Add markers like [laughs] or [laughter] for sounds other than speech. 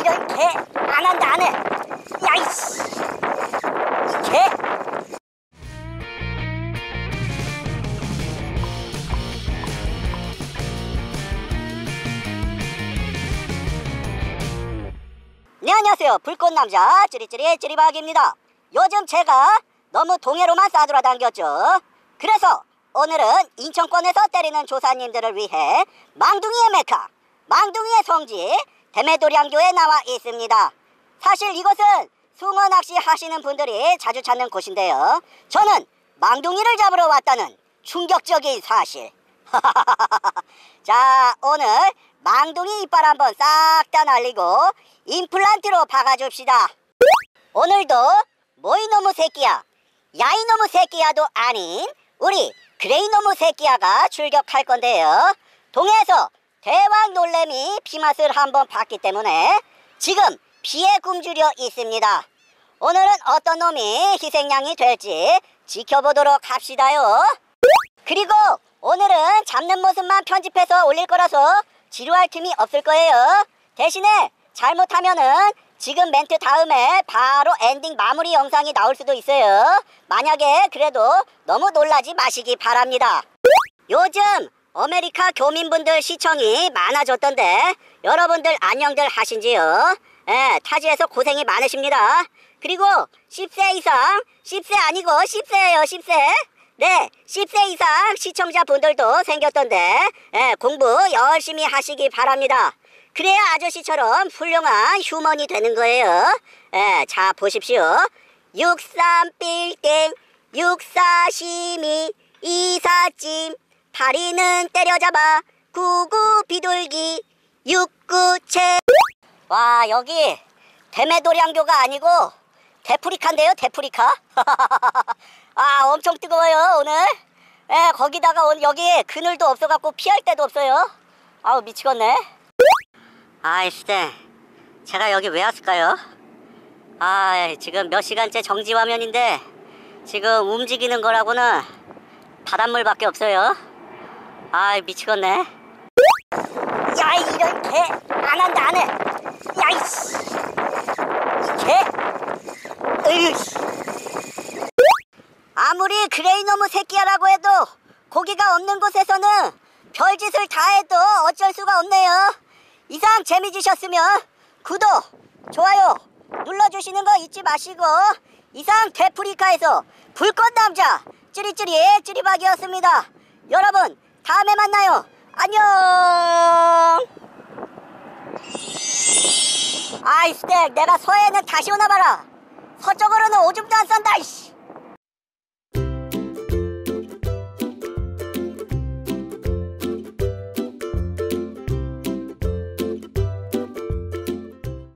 이런 개 안 한다 안 해. 야 이씨 이 개. 네 안녕하세요 불꽃남자 찌리찌리 찌리박입니다 요즘 제가 너무 동해로만 싸돌아다녔죠 그래서 오늘은 인천권에서 때리는 조사님들을 위해 망둥이의 메카 망둥이의 성지 대매도량교에 나와 있습니다. 사실 이곳은 숭어 낚시 하시는 분들이 자주 찾는 곳인데요. 저는 망둥이를 잡으러 왔다는 충격적인 사실. [laughs] 자 오늘 망둥이 이빨 한번 싹 다 날리고 임플란트로 박아줍시다. 오늘도 모이노무 새끼야 야이노무 새끼야도 아닌 우리 그레이노무 새끼야가 출격할 건데요. 동해에서 대왕 놀래미 피맛을 한번 봤기 때문에 지금 피에 굶주려 있습니다 오늘은 어떤 놈이 희생양이 될지 지켜보도록 합시다요 그리고 오늘은 잡는 모습만 편집해서 올릴 거라서 지루할 틈이 없을 거예요. 대신에 잘못하면은 지금 멘트 다음에 바로 엔딩 마무리 영상이 나올 수도 있어요. 만약에 그래도 너무 놀라지 마시기 바랍니다. 요즘 아메리카 교민분들 시청이 많아졌던데 여러분들 안녕들 하신지요? 예, 타지에서 고생이 많으십니다. 그리고 10세 이상, 10세 아니고 10세예요, 10세. 네, 10세 이상 시청자분들도 생겼던데 예, 공부 열심히 하시기 바랍니다. 그래야 아저씨처럼 훌륭한 human이 되는 거예요. 예, 자 보십시오. 63빌딩, 64시미, 24찜, 파리는 때려잡아, 99 비둘기, 69채. 와 여기 대매도량교가 아니고 데프리카인데요 데프리카? [laughs] 아 엄청 뜨거워요 오늘. 예 거기다가 오늘 여기 그늘도 없어갖고 피할 데도 없어요. 아우 미치겠네. 아이씨 제가 여기 왜 왔을까요? 아 지금 몇 시간째 정지 화면인데 지금 움직이는 거라고는 바닷물밖에 없어요 아 미치겠네. 야 이런 개. 안 한다 안해. 야이씨. 개. 으이씨. 아무리 그레이노무 새끼야라고 해도 고기가 없는 곳에서는 별짓을 다 해도 어쩔 수가 없네요. 이상 재미지셨으면 구독, 좋아요 눌러주시는 거 잊지 마시고 이상 데프리카에서 불꽃남자 찌리찌리 찌리박이었습니다. 여러분 다음에 만나요. 안녕. 아이 스택 내가 서해는 다시 오나 봐라. 서쪽으로는 오줌도 안 싼다 이씨.